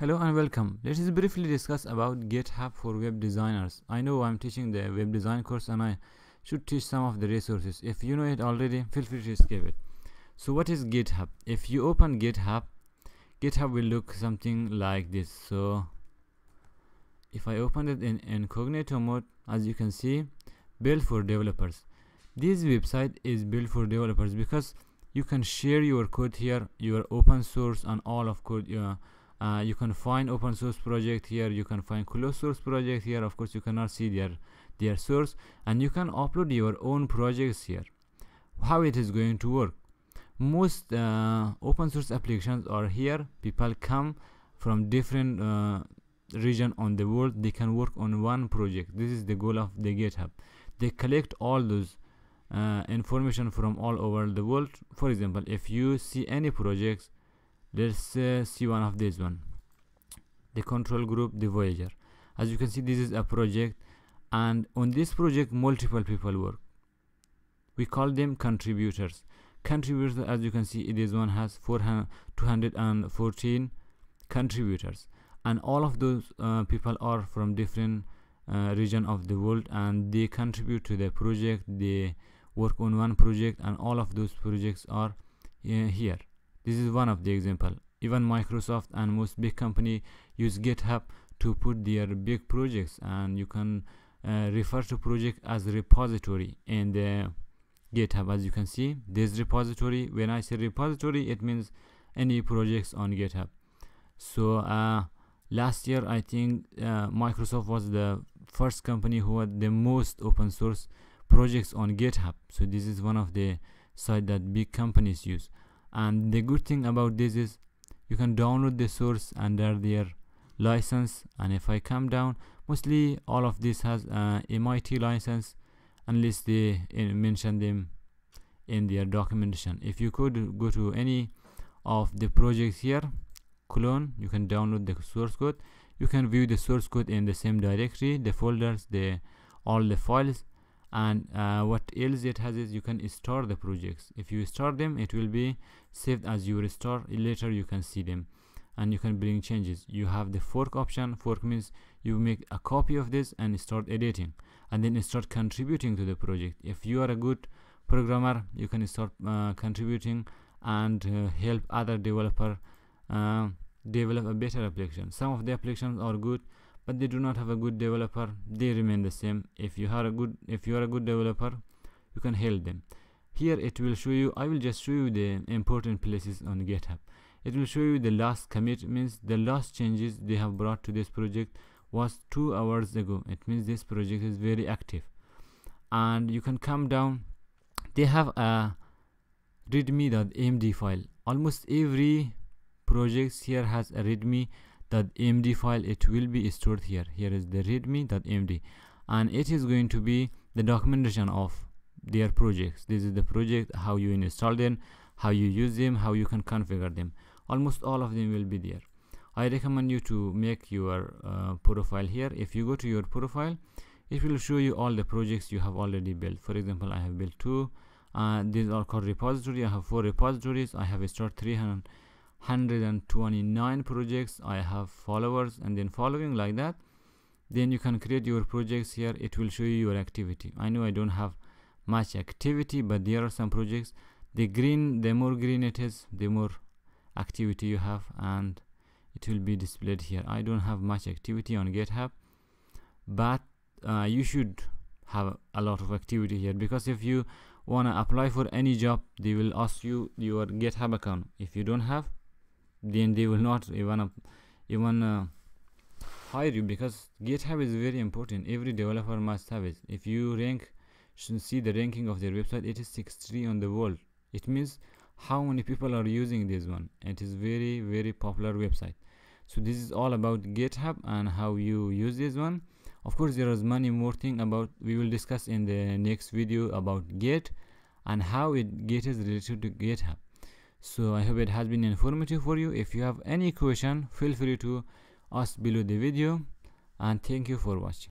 Hello and welcome. Let us briefly discuss about GitHub for web designers. I know I'm teaching the web design course and I should teach some of the resources. If you know it already, feel free to skip it. So what is GitHub? If you open GitHub, GitHub will look something like this. So if I open it in incognito mode, as you can see, built for developers. This website is built for developers because you can share your code here, your open source and all of code uh, uh, you can find open source project here you can find closed source project here of course you cannot see their their source and you can upload your own projects here. How it is going to work? Most uh, open source applications are here. People come from different uh, region on the world. They can work on one project. This is the goal of the github. They collect all those uh, information from all over the world. For example if you see any projects let's uh, see one of these one. The control group the voyager. As you can see this is a project and on this project multiple people work. We call them contributors. Contributors as you can see this one has 214 contributors. And all of those uh, people are from different uh, region of the world and they contribute to the project. They work on one project and all of those projects are uh, here this is one of the example. Even Microsoft and most big company use GitHub to put their big projects and you can uh, refer to project as repository in the GitHub. As you can see this repository when I say repository it means any projects on GitHub. So uh, last year I think uh, Microsoft was the first company who had the most open source projects on GitHub. So this is one of the site that big companies use and the good thing about this is you can download the source under their license and if I come down mostly all of this has uh, MIT license unless they uh, mention them in their documentation. If you could go to any of the projects here clone you can download the source code. You can view the source code in the same directory the folders the all the files and uh, what else it has is you can store the projects. If you store them it will be saved as you restore. Later you can see them and you can bring changes. You have the fork option. Fork means you make a copy of this and start editing and then start contributing to the project. If you are a good programmer you can start uh, contributing and uh, help other developer uh, develop a better application. Some of the applications are good but they do not have a good developer they remain the same. If you are a good if you are a good developer you can help them. Here it will show you i will just show you the important places on github. It will show you the last commit means the last changes they have brought to this project was two hours ago. It means this project is very active. And you can come down. They have a readme.md file. Almost every project here has a readme .md file it will be stored here. Here is the readme.md and it is going to be the documentation of their projects. This is the project how you install them how you use them how you can configure them. Almost all of them will be there. I recommend you to make your uh, profile here. If you go to your profile it will show you all the projects you have already built. For example i have built two. Uh, these are called repository. I have four repositories. I have stored 300 129 projects. I have followers and then following like that then you can create your projects here. It will show you your activity. I know i don't have much activity but there are some projects. The green the more green it is the more activity you have and it will be displayed here. I don't have much activity on github but uh, you should have a lot of activity here because if you want to apply for any job they will ask you your github account. If you don't have then they will not even even uh, hire you because github is very important. Every developer must have it. If you rank should see the ranking of their website it is 63 on the world. It means how many people are using this one. It is very very popular website. So this is all about github and how you use this one. Of course there is many more thing about we will discuss in the next video about git and how it git is related to github so i hope it has been informative for you. If you have any question feel free to ask below the video. And thank you for watching